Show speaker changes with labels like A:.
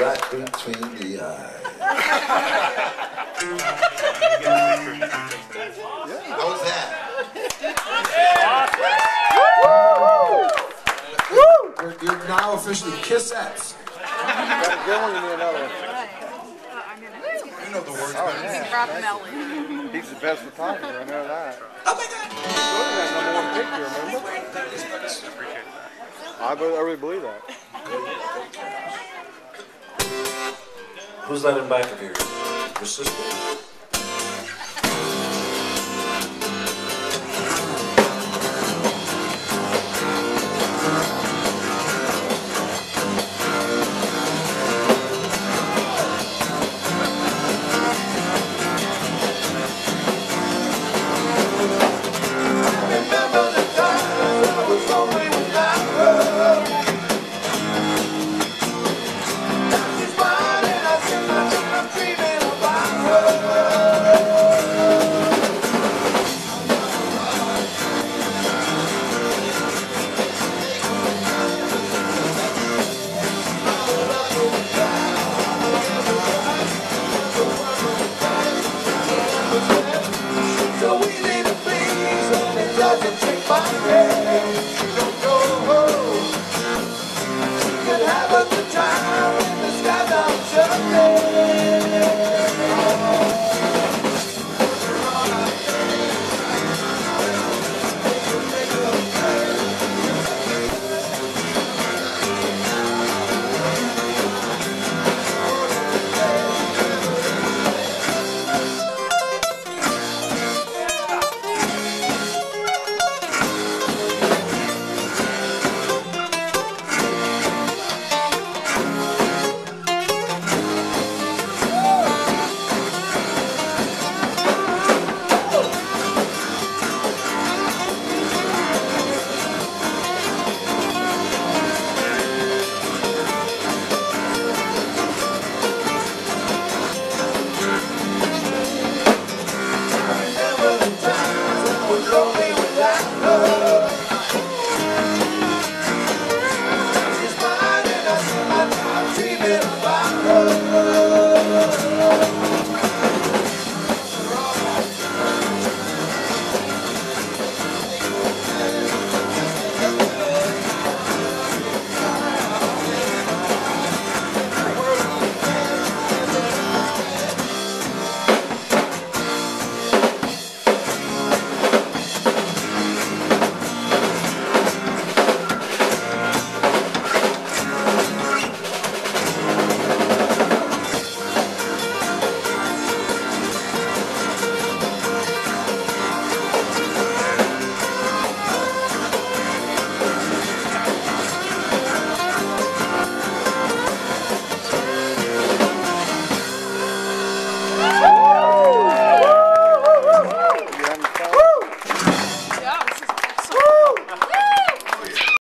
A: right between the eyes. How was that?
B: You're, you're now officially kissettes.
C: Got a good one, give me another one.
A: You know the words
C: Oh, yeah. He's the best photographer, I know that. Oh my god! Look at that number one picture, remember? Oh I, I really believe that.
D: Who's that in back of here? Your sister?
E: Don't. She could have a good time Dreaming